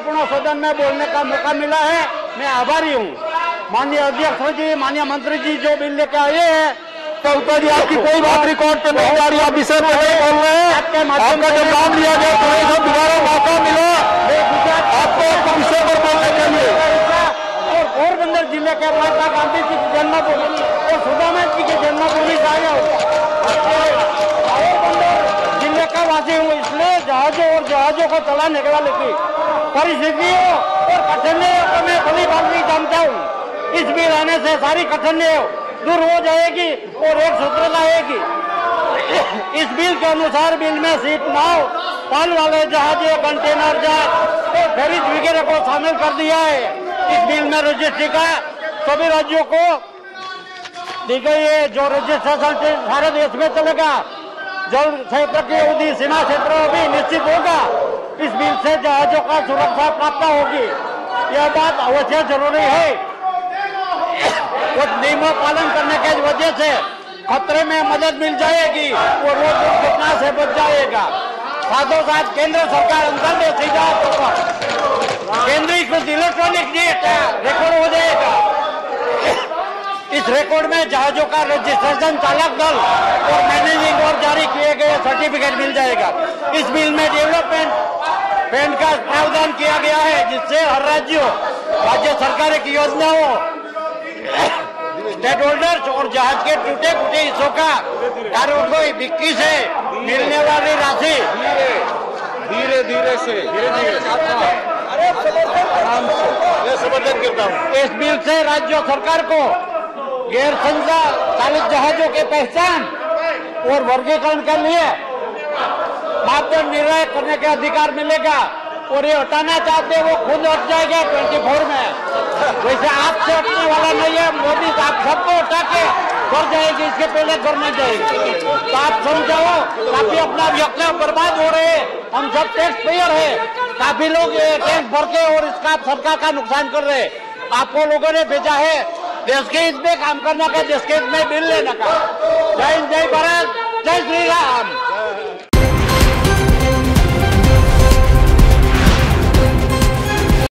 सदन में बोलने का मौका मिला है। मैं आभारी हूँ। माननीय अध्यक्ष जी माननीय मंत्री जी जो बिल लेके आए हैं तो उत्तर जी आपकी कोई बात रिकॉर्ड पे नहीं जा रही आप विषय पे नहीं बोल रहे हैं। आपके जब नाम लिया गया तो एक दोबारा मौका मिला। आपको आपको विषय पर बोलने के लिए और पोरबंदर ज़िले के महात्मा गांधी जी की जन्मभूमि और सुदामा जी की जन्मभूमि से जहाजों को चलाने वाले की परिस्थितियों और कठिनाइयों को मैं भली भांति जानता हूँ। इस बिल आने से सारी कठिनाइयों दूर हो जाएगी और एक सूत्रता आएगी इस बिल के अनुसार बिल में सीट नाव पाल वाले जहाज़ कंटेनर जहाज़ और खरीद वगैरह को शामिल कर दिया है। इस बिल में रजिस्ट्री का सभी राज्यों को दी गई है, जो रजिस्ट्रेशन सारे देश में चलेगा। जल क्षेत्र की अवधि सीमा क्षेत्र भी निश्चित होगा। से जहाजों का सुरक्षा प्राप्त होगी, यह बात अवश्य ज़रूरी है। कुछ नियमों पालन करने के वजह से खतरे में मदद मिल जाएगी वो दुर्घटना से बच जाएगा। साथों साथ केंद्र सरकार अंतर्देशीय जहाजों पर केंद्रीकृत इलेक्ट्रॉनिक डेटा रिकॉर्ड हो जाएगा। इस रिकॉर्ड में जहाजों का रजिस्ट्रेशन चालक दल और मैनेजिंग और जारी किए गए सर्टिफिकेट मिल जाएगा। इस बिल में फंड का प्रावधान किया गया है, जिससे हर राज्यों, राज्य सरकार की योजनाओं, स्टेट होल्डर्स और जहाज़ के टूटे फूटे हिस्सों का कार्यों को बिक्री से मिलने वाली राशि धीरे धीरे से, धीरे धीरे। आराम से समर्थन करता हूँ। इस बिल से राज्य सरकार को गैर संचार चालित जहाजों के पहचान और वर्गीकरण के लिए मापदंड निर्णय करने का अधिकार मिलेगा और ये हटाना चाहते हैं वो खुद हट जाएगा 24 में। वैसे आपसे हटने वाला नहीं है मोदी आप सबको हटा के कर जाएगी इसके पहले करना चाहिए तो आप समझाओ काफ़ी अपना व्यक्ति बर्बाद हो रहे हम सब टैक्स पेयर है काफ़ी लोग टैक्स भर के और इसका सरकार का नुकसान कर रहे हैं। आपको लोगों ने भेजा है देश के हित में काम करना का देश के हित में बिल लेना का। जय हिंद, जय भारत जय श्री राम।